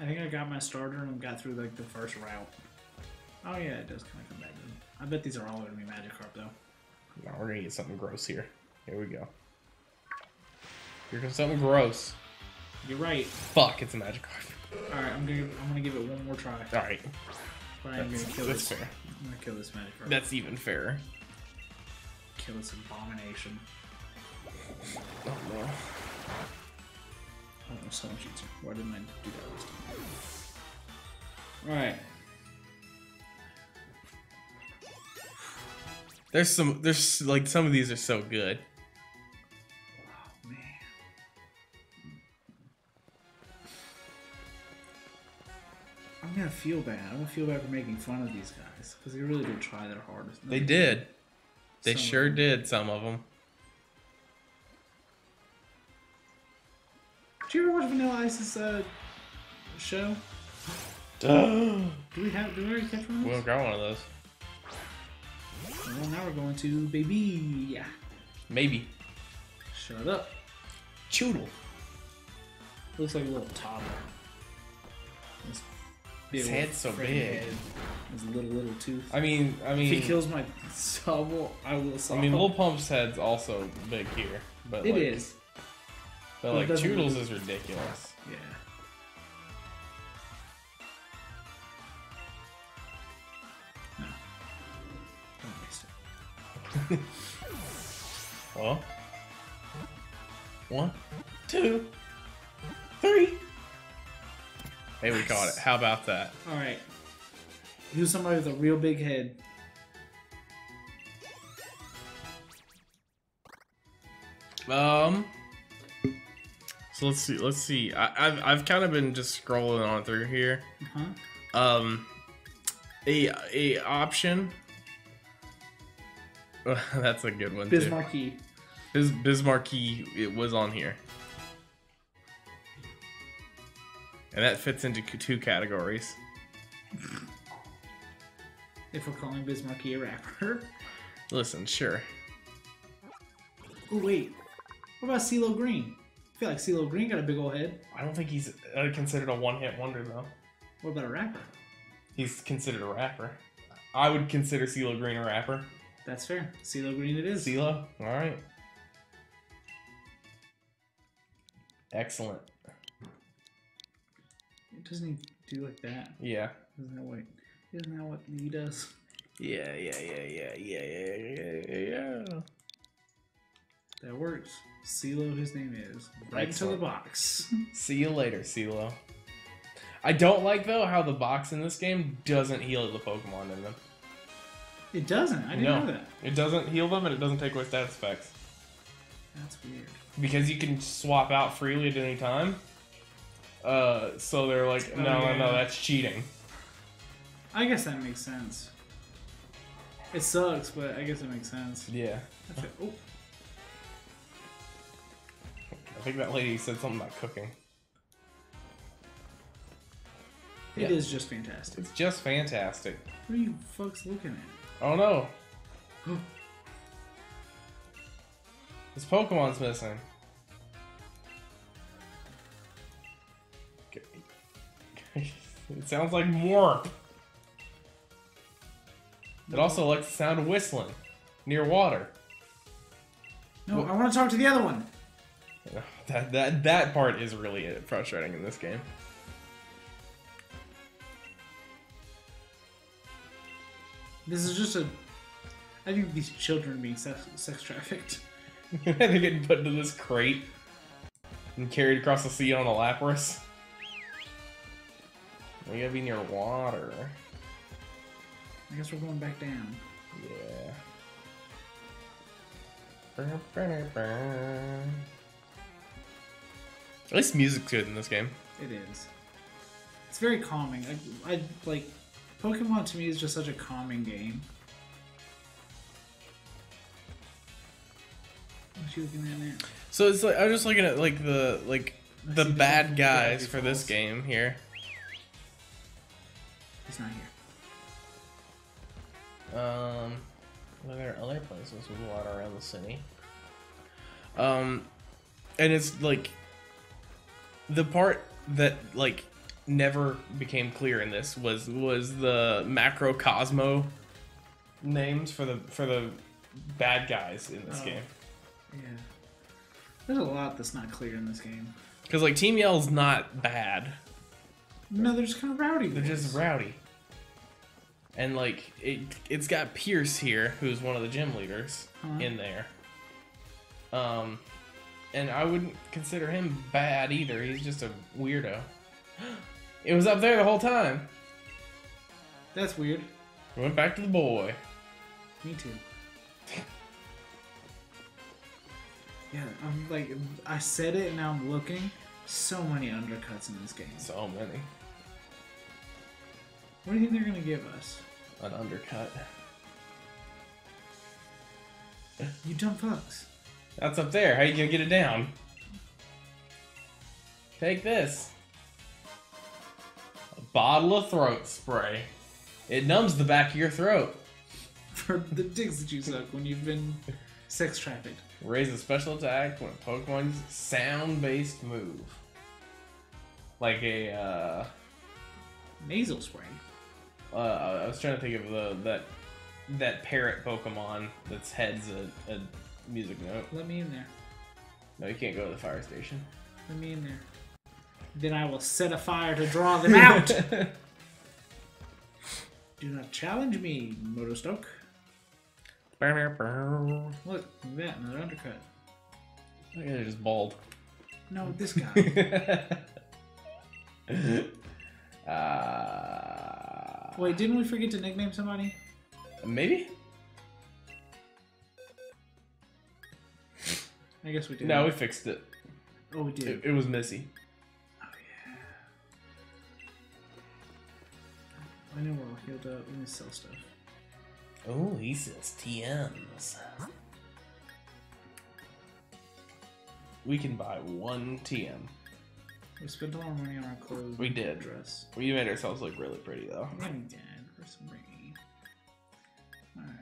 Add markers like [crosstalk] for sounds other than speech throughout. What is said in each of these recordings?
I think I got my starter and got through like the first route. Oh yeah, it does kind of come back. to them. I bet these are all gonna be Magikarp though. No, we're gonna get something gross here. Here we go. Here comes something gross. You're right. Fuck, it's a Magikarp. All right, I'm gonna I'm gonna give it one more try. All right, But I'm that's, gonna kill that's this. fair. I'm gonna kill this Magikarp. That's even fairer. kill this abomination. Oh no. Oh, so much easier. Why didn't I do that last time? Alright. There's some. There's like some of these are so good. Oh, man. I'm gonna feel bad. I'm gonna feel bad for making fun of these guys because they really did try their hardest. They did. They Some sure did. Some of them. Did you ever watch Vanilla Ice's uh, show? we'll [gasps] Do we have? Do we already catch one of those? got one of those. Well, now we're going to baby. Yeah. Maybe. Shut up. Choodle. Looks like a little toddler. His big His head's so big. head, His little little tooth. I mean, I mean. if he kills my [laughs] Sobble, I will I solve. mean, Lil Pump's head's also big here, but It like, is. But like really- is ridiculous. Yeah. No. Don't waste it. [laughs] Well, one, two, three. Hey, we caught it. How about that? Alright. Who's somebody with a real big head? Um. So let's see. Let's see. I, I've I've kind of been just scrolling on through here. Huh? Um, a a option. [laughs] That's a good one. Biz Markie. Bis Biz Markie. It was on here, and that fits into two categories. [laughs] If we're calling Biz Markie a rapper. Listen, sure. Oh wait. What about CeeLo Green? I feel like CeeLo Green got a big old head. I don't think he's uh, considered a one-hit wonder though. What about a rapper? He's considered a rapper. I would consider CeeLo Green a rapper. That's fair. CeeLo Green it is. CeeLo. All right. Excellent. Doesn't he do like that? Yeah. Isn't that what? Isn't that what he does? Yeah, yeah, yeah, yeah, yeah, yeah, yeah, yeah. That works. CeeLo his name is. Right into the box. [laughs] See you later, CeeLo. I don't like though how the box in this game doesn't heal the Pokemon in them. It doesn't. I didn't no, know that. it doesn't heal them and it doesn't take away status effects That's weird. because you can swap out freely at any time. Uh, so they're like, Oh, no, no, no, that's cheating. I guess that makes sense. It sucks, but I guess it makes sense. Yeah. Oh, I think that lady said something about cooking. it Yeah. is just fantastic. It's just fantastic. What are you folks looking at? Oh no, [gasps] this Pokemon's missing. [laughs] it sounds like more. It also likes the sound of whistling near water. No, I want to talk to the other one. [laughs] That that that part is really frustrating in this game. This is just a. I think these children are being sex, sex trafficked. [laughs] They're getting put into this crate and carried across the sea on a Lapras. We gotta be near water. I guess we're going back down. Yeah. Brr, brr, brr. At least music's good in this game. It is. It's very calming. I, I like Pokemon to me is just such a calming game. What you looking at now? So it's like I'm just looking at like the like the bad guys for this game here. He's not here. Um, are there are other places with water around the city? Um, and it's like the part that like never became clear in this was was the macrocosmo names for the for the bad guys in this Oh. game. Yeah. There's a lot that's not clear in this game. Because like Team Yell's not bad. No, they're just kind of rowdy. They're just rowdy. And like it it's got Piers here, who's one of the gym leaders Huh. in there. Um and I wouldn't consider him bad either. He's just a weirdo. [gasps] It was up there the whole time. That's weird. We went back to the boy. Me too. Yeah, I'm like, I said it and now I'm looking. So many undercuts in this game. So many. What do you think they're gonna give us? An undercut. You dumb fucks. That's up there. How you gonna get it down? Take this. A bottle of throat spray. It numbs the back of your throat. [laughs] For the dicks that you suck when you've been sex trafficked. Raises special attack when a Pokemon uses sound-based move. Like a, uh, Nasal spray. uh, I was trying to think of the that that parrot Pokemon that's heads a, a music note. Let me in there. No, you can't go to the fire station. Let me in there. Then I will set a fire to draw them out. [laughs] Do not challenge me, Motostoke. Look, look at that, another undercut. Look at it, just bald. No, [laughs] this guy. [laughs] uh, Wait, didn't we forget to nickname somebody? maybe? I guess we did. No, we fixed it. Oh, we did. It, it was Missy. Oh yeah. I know we're all healed up. Let me sell stuff. Oh, he sells TMs. We can buy one TM. We spent a lot of money on our clothes. We did. Dress. We made ourselves look really pretty though. We did. For some rain. Alright.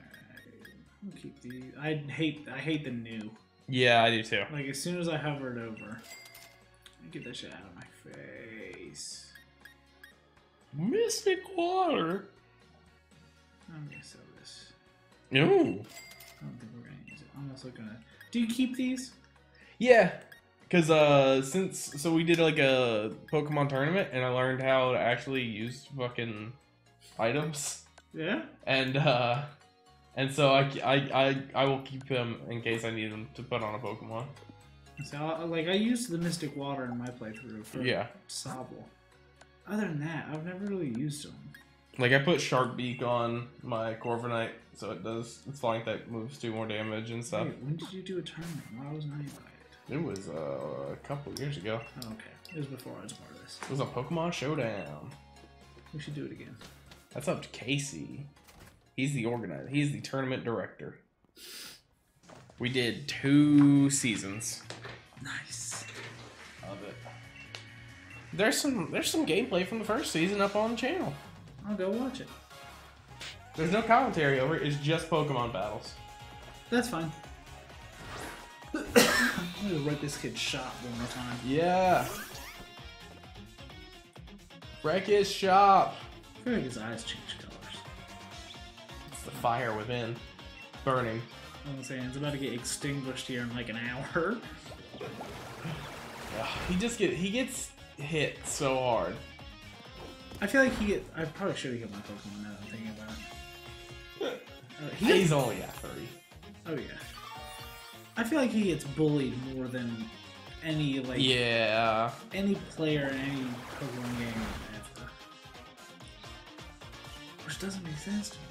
We'll keep these. I hate. I hate the new. Yeah, I do too. Like as soon as I hovered over, I get that shit out of my face. Mystic water. I'm gonna sell this. Ooh. I don't think we're gonna use it. I'm also gonna. Do you keep these? Yeah, because uh, since so we did like a Pokemon tournament, and I learned how to actually use fucking items, Yeah. and uh, and so I I I, I will keep them in case I need them to put on a Pokemon. So I, like I used the Mystic Water in my playthrough for Yeah, Sobble. Other than that, I've never really used them. like I put Sharp Beak on my Corviknight, so it does its flying type moves do more damage and stuff. Wait, when did you do a tournament? Why wasn't I invited? It was uh, a couple years ago. Oh, okay. It was before I was part of this. It was a Pokemon Showdown. We should do it again. That's up to Casey. He's the organizer. He's the tournament director. We did two seasons Nice. of it. There's some there's some gameplay from the first season up on the channel. I'll go watch it. There's no commentary over it. It's just Pokemon battles. That's fine. [coughs] I'm gonna write this kid's shop one more time. Yeah. Wreck his shop. I feel like his eyes change colors. It's the fire within, burning. I'm saying it's about to get extinguished here in like an hour. [sighs] He just get he gets hit so hard. I feel like he get. I probably should have hit my Pokemon now that I'm thinking about it. [laughs] Uh, he He's gets, only at three. oh yeah. I feel like he gets bullied more than any like Yeah. any player in any Pokemon game ever. Which doesn't make sense to me.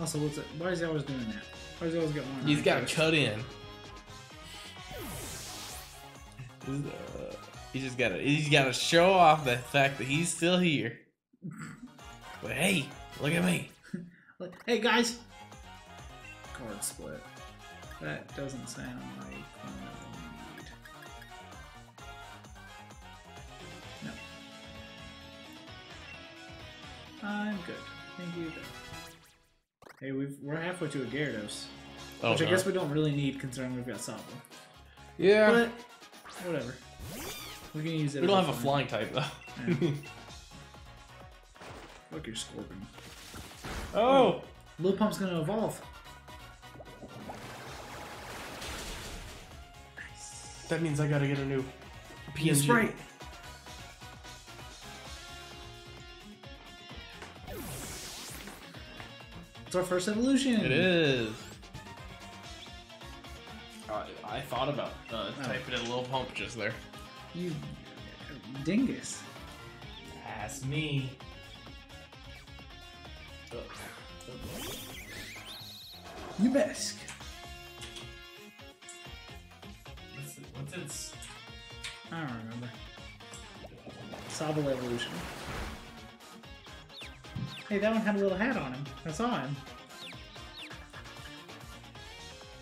Also, what's it? Why is he always doing that? Why does he always get one? He's got to cut in. Uh, He's just got to. He's got to show off the fact that he's still here. But hey, look at me. [laughs] Hey guys! Card split. That doesn't sound like one that we need. No. I'm good. Thank you. though. Hey, we've, we're halfway to a Gyarados. Oh, which I guess uh-huh. we don't really need considering we've got Sobble. yeah. But, whatever. We can use it we don't have a flying type though. Yeah. Fuck your Scorpion. oh! oh Lil Pump's gonna evolve. Nice. That means I gotta get a new PNG. Sprite. It's our first evolution. It is. I, I thought about uh, Oh. typing in a little Pump just there. You dingus. That's me. You best. What's, it, what's its? I don't remember. Sobble evolution. Hey, that one had a little hat on him. I saw him.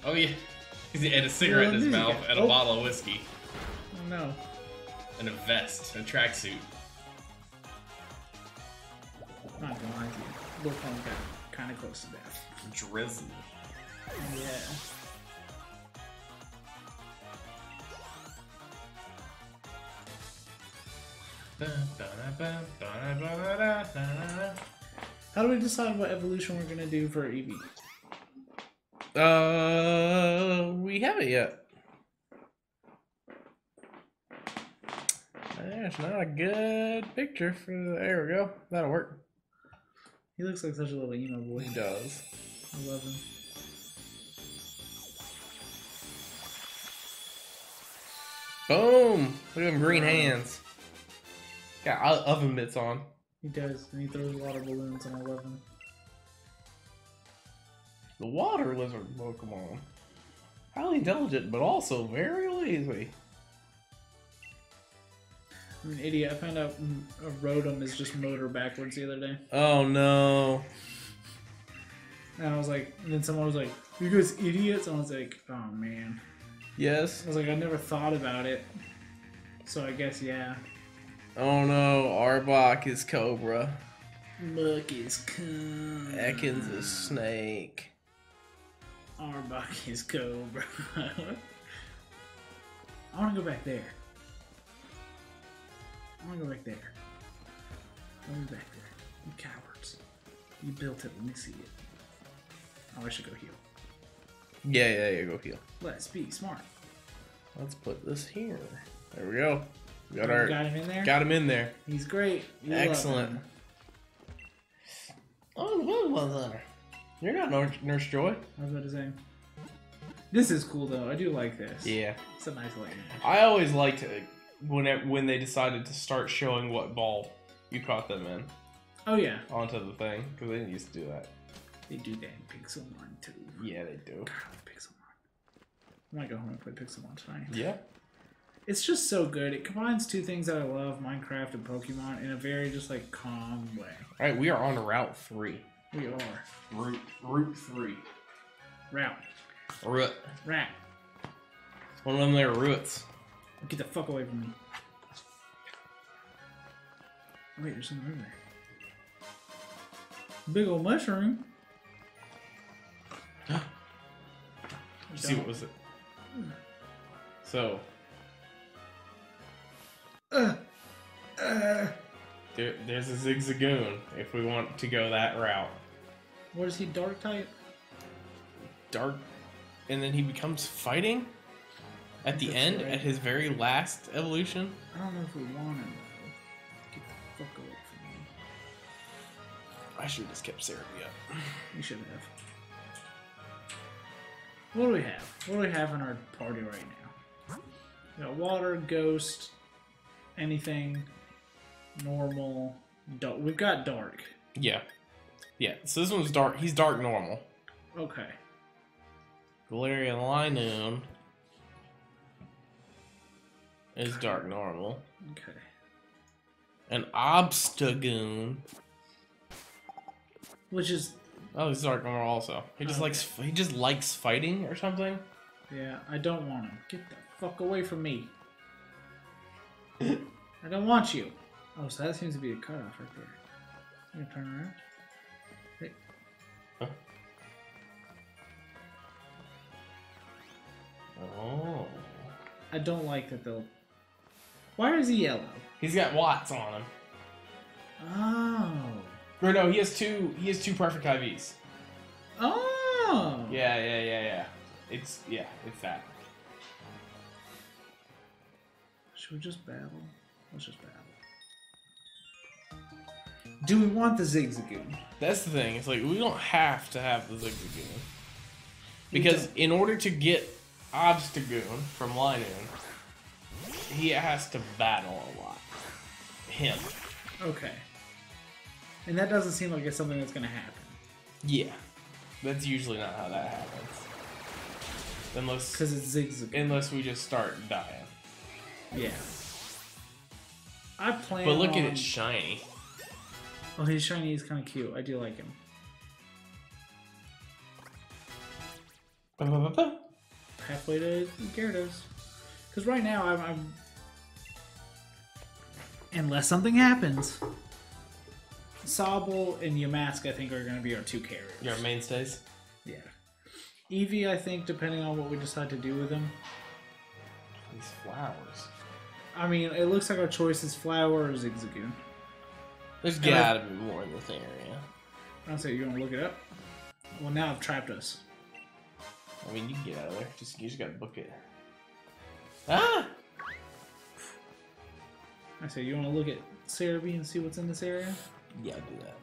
Oh yeah, [laughs] he had a cigarette in his mouth and a oh. bottle of whiskey Oh no. and a vest and a tracksuit. Not gonna lie to you. Lil Pump got kind of close to death. Drizzle. Yeah. How do we decide what evolution we're gonna do for Eevee? Uh, we haven't yet. There's not a good picture for. There we go. That'll work. He looks like such a little emo boy. He does. I love him. Boom! Look at them green hands. Got oven mitts on. He does, and he throws water balloons, and I love him. The water lizard Pokemon. Highly intelligent, but also very lazy. I'm an idiot. I found out a Rotom is just motor backwards the other day. Oh no. And I was like, and then someone was like, you guys idiots? And I was like, oh man. Yes. I was like, I never thought about it. So I guess, yeah. Oh no. Arbok is Cobra. Muk is cum. Ekans is Snake. Arbok is Cobra. [laughs] I want to go back there. I want to go back there. Let me back there. You cowards. You built it. Let me see it. Oh, I should go heal. Yeah, yeah, yeah. Go heal. Let's be smart. Let's put this here. There we go. Got our got him in there. got him in there. He's great. You Excellent. Oh, the Pokemon Center. You're not Nurse, Joy. I was about to say. This is cool though. I do like this. Yeah. It's a nice lighting. I always liked it when it, when they decided to start showing what ball you caught them in Oh yeah, onto the thing because they didn't used to do that. they do that in Pixelmon too. Yeah, they do. God, Pixelmon. I might go home and play Pixelmon tonight. Yeah. It's just so good. It combines two things that I love, Minecraft and Pokemon, in a very just like calm way. All right, we are on Route Three. We are. Route Route Three. Route. Route. Rat. One of them there roots. Get the fuck away from me. Oh, wait, there's something over there. Big old mushroom. [gasps] See what was it? So there, there's a Zigzagoon if we want to go that route. what is he, dark type? Dark, and then he becomes fighting at the That's end right. at his very last evolution. I don't know if we want him though. Get the fuck away from me. I should have just kept Serebii up. We should have. What do we have? What do we have in our party right now? We got water, ghost, anything, normal. Dark. We've got dark. Yeah, yeah. So this one's dark. He's dark normal. Okay. Galarian Linoone is dark normal. Okay. And Obstagoon. Which is Oh, he's dark normal also. He just Okay. likes he just likes fighting or something. yeah. I don't want him. Get the fuck away from me. [laughs] I don't want you. Oh, so that seems to be a cutoff right there. You gonna turn around? Hey. Huh? Oh. I don't like that they'll. Why is he yellow? He's got Watts on him. Oh. Or no, he has two. He has two perfect IVs. Oh. Yeah, yeah, yeah, yeah. It's yeah, it's that. Should we just battle? Let's just battle. Do we want the Zigzagoon? That's the thing. It's like we don't have to have the Zigzagoon. Because in order to get Obstagoon from Linoone, he has to battle a lot. Him. Okay. And that doesn't seem like it's something that's gonna happen. Yeah. That's usually not how that happens. Unless Because it's Zigzagoon. unless we just start dying. Yeah. I plan But look on... at it shiny. Oh, his shiny is kind of cute. I do like him. [laughs] Halfway to Gyarados. Because right now, I'm, I'm... Unless something happens, Sobble and Yamask, I think, are going to be our two carriers. Your mainstays? Yeah. Eevee, I think, depending on what we decide to do with him. These flowers. I mean, it looks like our choice is Flower or Zigzagoon. There's And gotta be more in this area. I'll say, you want to look it up? Well, now I've trapped us. I mean, you can get out of there. Just you just gotta book it. Ah! I say, you want to look at Serebii and see what's in this area? Yeah, do that.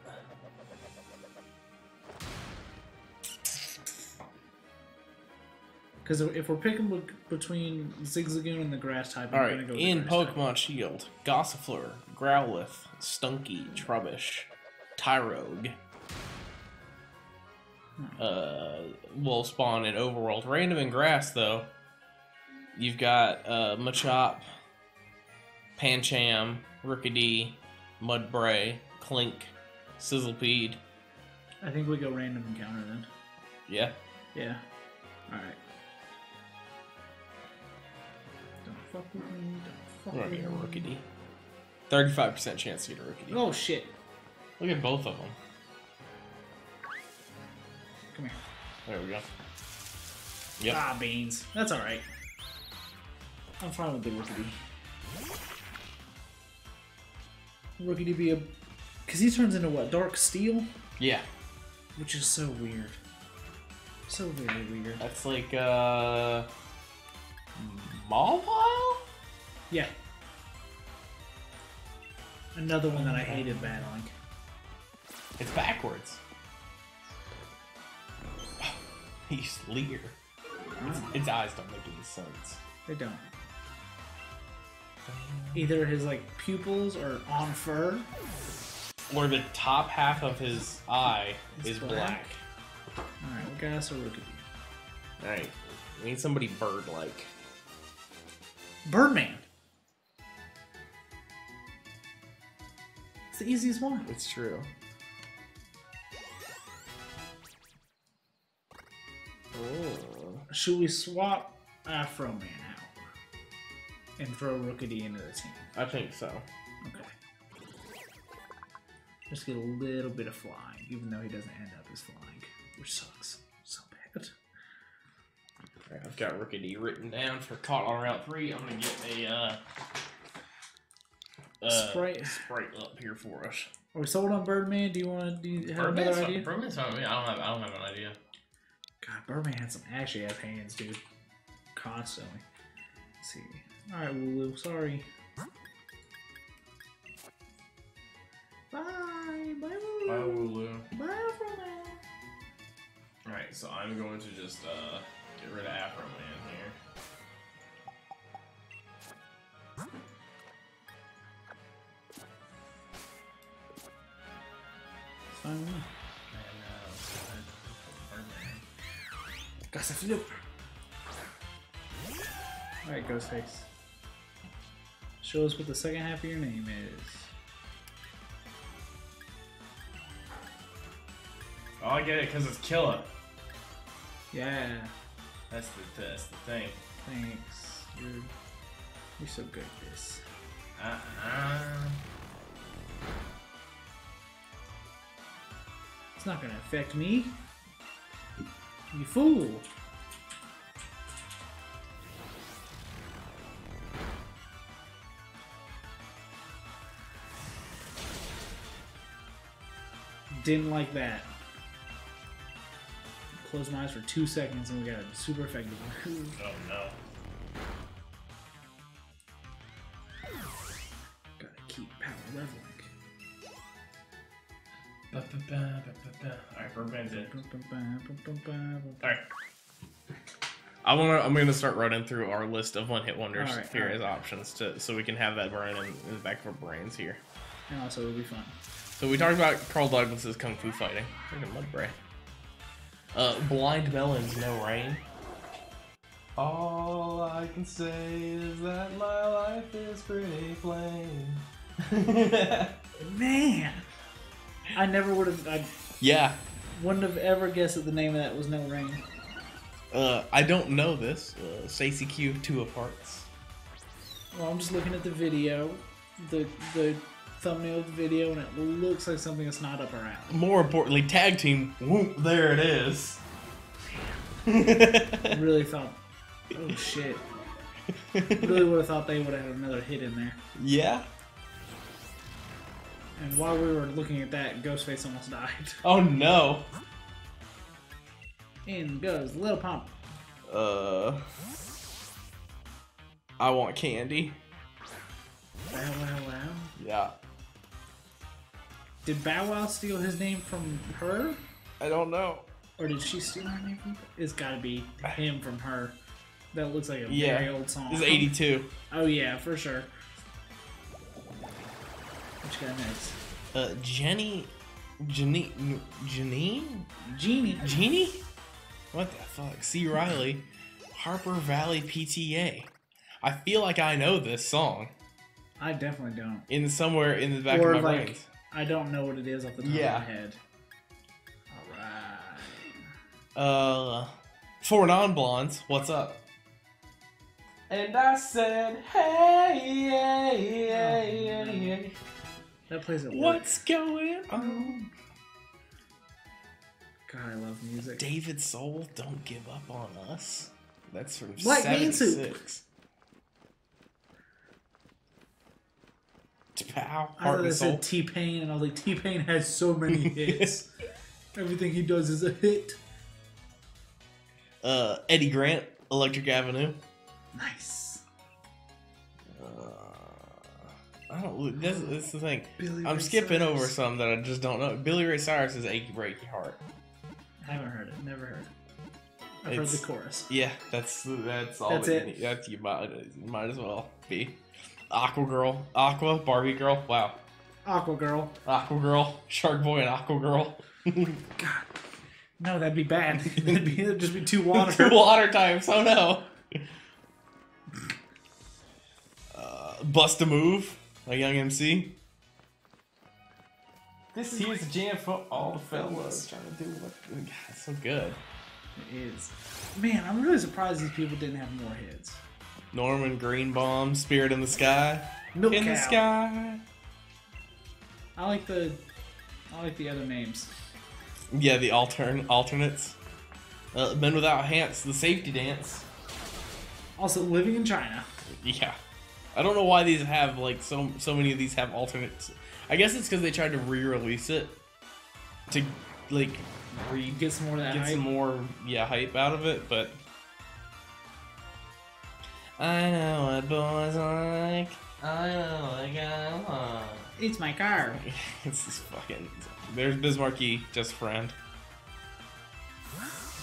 Because if we're picking be- between Zigzagoon and the grass type, I'm right, gonna go with in grass type. Pokemon Shield, Gossifleur, Growlithe, Stunky, Trubbish, Tyrogue, uh, will spawn in Overworld. Random in Grass, though, you've got uh, Machop, Pancham, Rookidee, Mudbray, Klink, Sizzlipede. I think we go random encounter then. Yeah, Yeah. All right. Don't fuck with me. Don't we're gonna with get a me. Rookidee. 35% chance to get a Rookidee. Oh shit! Look at both of them. Come here. There we go. Yep. Ah, beans. That's all right. I'm fine with the Rookidee. Rookidee be a, cause he turns into what? Dark Steel, Yeah. which is so weird. So very weird. That's like uh Mawile? Yeah. Another one that I hated battling. It's backwards. [sighs] He's Leer. Its, ah. its eyes don't make any sense. They don't. Either his like pupils are on fur. Or the top half of his eye It's is black? black. All right, we got us a Rookidee. Alright. We need somebody bird like. Birdman. It's the easiest one. It's true. Oh. Should we swap Afro Man out and throw Rookidee into the team? I think so. Okay. Just get a little bit of flying, even though he doesn't end up as flying, which sucks so bad. I've got Rookidee written down for caught on Route 3. I'm gonna get a uh, uh, Sprite. Sprite up here for us. Are we sold on Birdman? Do you want to? Do you have Birdman's another fine- idea? Birdman's fine with me. I don't have. I don't have an idea. God, Birdman had some ashy ass hands, dude. Constantly. Let's see. All right, Wooloo. Sorry. Bye. Bye, Wooloo. Bye, Wooloo. Bye, Afro Man. Alright, so I'm going to just uh, get rid of Afro Man here. Birdman. Got some flip. Alright, Ghostface. Show us what the second half of your name is. Oh, I get it, because it's Killer. Yeah, That's the, that's the thing. thanks. You're, you're so good at this. Uh-uh. It's not going to affect me. You fool! Didn't like that. Close my eyes for two seconds and we got a super effective. [laughs] oh no. Alright, we're. Alright. Alright. I wanna, I'm gonna start running through our list of one hit wonders Alright, here alright. as options to so we can have that burn in, in the back of our brains here. And also it'll be fun. So we talked about Carl Douglas's kung fu fighting. Freaking Mudbray. Uh, Blind Melon's, No Rain. All I can say is that my life is pretty plain. [laughs] Man! I never would have. Yeah. wouldn't have ever guessed that the name of that was No Rain. Uh, I don't know this. Uh, Stacey Q, two of hearts. Well, I'm just looking at the video, the the thumbnail of the video, and it looks like something that's not up alley. More importantly, tag team. Whoop, there it is. [laughs] Really thought, oh shit. really would have thought they would have had another hit in there. yeah. And while we were looking at that, Ghostface almost [laughs] died. Oh no. In goes Little Pump. Uh. I want candy. Bow Wow Wow. Yeah. Did Bow Wow steal his name from her? I don't know. Or did she steal her name from It's gotta be [sighs] him from her. That looks like a Yeah. very old song. Is 82. Oh yeah, for sure. What you got next? Uh, Jenny. Jenny. Janine? Genie. Jeannie? What the fuck? C. Riley. Harper Valley PTA. I feel like I know this song. I definitely don't. In somewhere in the back or of my like, brains. I don't know what it is off the top Yeah. of my head. Alright. Uh, for non blondes, what's up? And I said, hey, hey, hey, hey, hey. That plays at work. what's going on? God, I love music. David Soul, don't give up on us. That's from Black bean soup. 76. Pow, I thought and it said T Pain, and I was like, T Pain has so many [laughs] hits. Everything he does is a hit. Uh, Eddie Grant, Electric Avenue. Nice. I don't. This, this is the thing. Billy I'm Ray skipping over Cyrus. some that I just don't know. Billy Ray Cyrus is "Achy Breaky Heart." I haven't heard it. Never heard it. I've heard the chorus. Yeah, that's that's all. That's that it? You need. That's you might you might as well be. Aqua Girl, Aqua Barbie Girl. Wow, Aqua Girl. Aqua Girl, Shark Boy, and Aqua Girl. [laughs] God. No, that'd be bad. [laughs] that'd, be, that'd just be too [laughs] water. Two water types. Oh no. Uh, Bust a move, a young MC. This here's a jam for all the fellas trying to do what. God, it's so good. It is. Man, I'm really surprised these people didn't have more hits. Norman Greenbaum, Spirit in the Sky. Milk in Cow. the sky. I like the I like the other names. Yeah, the altern alternates. Uh, Men Without Hats, the safety dance. Also, living in China. Yeah. I don't know why these have like so so many of these have alternates. I guess it's because they tried to re-release it to like re Get some more of that get hype. some more yeah hype out of it, but I know what boys like. I know what guys want. It's my car. It's [laughs] this fucking. There's Biz Markie, just friend.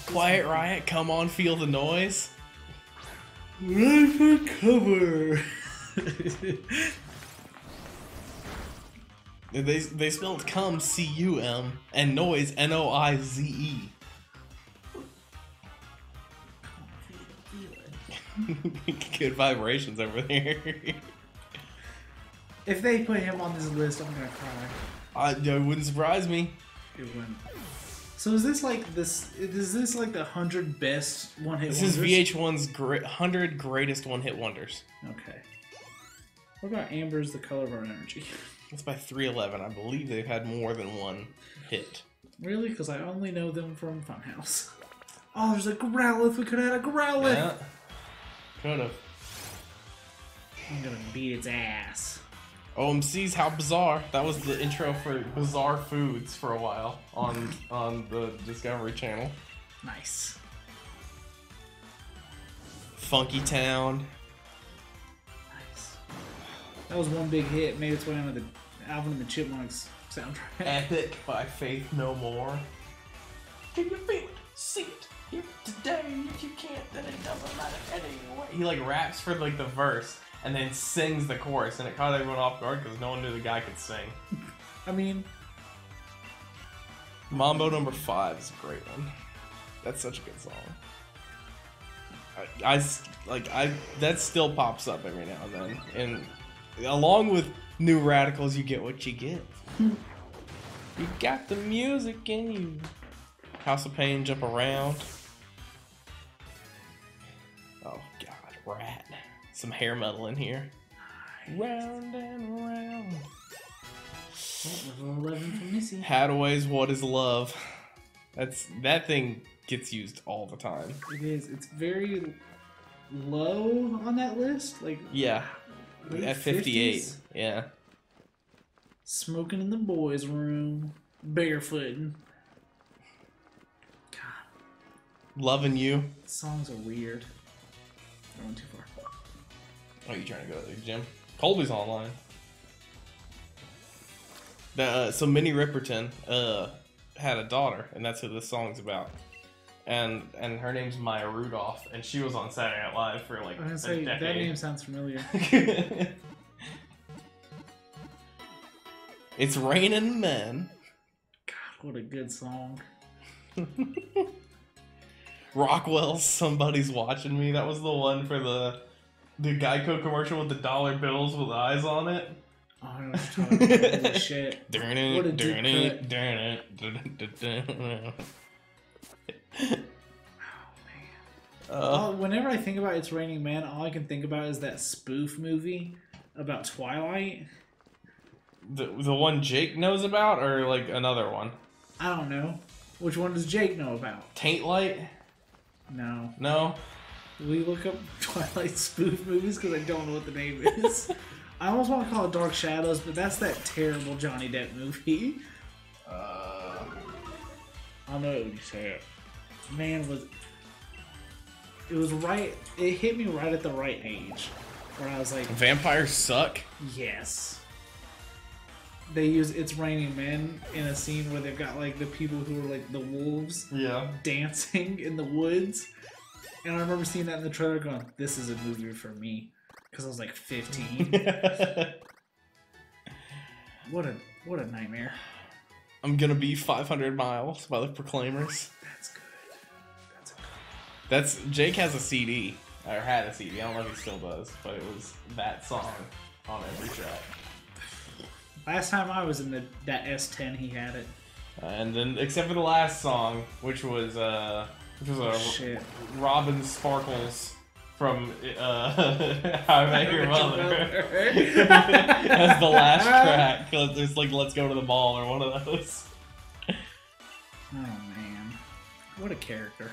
Quiet Riot, come on, feel the noise. Run for cover. They they spelled cum C U M and noise N O I Z E. [laughs] Good vibrations over there. if they put him on this list, I'm gonna cry. I, it wouldn't surprise me. It wouldn't. So is this like this? Is this like the hundred best one hit? This wonders? is VH1's great, 100 greatest one hit wonders. Okay. What about Amber's "The Color of Our Energy"? [laughs] That's by 311. I believe they've had more than one hit. Really? Because I only know them from Funhouse. Oh, there's a Growlithe. We could have had a Growlithe. Yeah. Could have. I'm gonna beat its ass. OMC's How Bizarre. That was the intro for Bizarre Foods for a while on [laughs] on the Discovery Channel. Nice. Funky Town. Nice. That was one big hit. Made its way onto the Alvin and the Chipmunks soundtrack. [laughs] Epic by Faith No More. Can you feel it? See it? Here today. If you can't, then it doesn't matter anyway. He like raps for like the verse and then sings the chorus, and it caught everyone off guard because no one knew the guy could sing. I mean, Mambo number five is a great one. That's such a good song. I like I that still pops up every now and then, and along with New Radicals, you get what you get. [laughs] you got the music in you. House of Pain, jump around. Oh God, rat. Some hair metal in here. Round and round. level 11 from Missy. Haddaway's What Is Love. That's that thing gets used all the time. It is. It's very low on that list. Like, Yeah, late at 58. Yeah. Smoking in the boys' room. Barefooting. God, Loving You. songs are weird. I went too far. Oh, you trying to go to the gym? Colby's online. The, uh, so Minnie Riperton uh, had a daughter, and that's who this song's about. And and her name's Maya Rudolph, and she was on Saturday Night Live for like I was a say, that name sounds familiar. [laughs] it's raining men. God, what a good song. [laughs] Rockwell, Somebody's Watching Me. That was the one for the the Geico commercial with the dollar bills with eyes on it. Oh, I know what you're talking about. Holy [laughs] shit. Darn What a it, deep darn it, darn it. Uh, whenever I think about It's Raining Man, all I can think about is that spoof movie about Twilight. the the one Jake knows about, or like another one? I don't know. Which one does Jake know about? Taint Light? No. No. We look up [laughs] Twilight spoof movies? Because I don't know what the name is. [laughs] I almost want to call it Dark Shadows, but that's that terrible Johnny Depp movie. Uh, I know what you said. Man, was it was right? It hit me right at the right age, where I was like, vampires suck. yes. They use "It's Raining Men" in a scene where they've got like the people who are like the wolves Yeah. dancing [laughs] in the woods, and I remember seeing that in the trailer, going, "This is a movie for me," because I was like 15. [laughs] what a what a nightmare. I'm gonna be 500 miles by the Proclaimers. That's good. That's a good. That's Jake has a CD or had a CD. I don't know if he still does, but it was that song on every track. Last time I was in the that S10, he had it. And then, except for the last song, which was uh, which was a Shit. Robin Sparkles from uh, [laughs] How I Met Your Mother. [laughs] That's the last track. 'cause It's like Let's Go to the Ball or one of those. Oh man, what a character.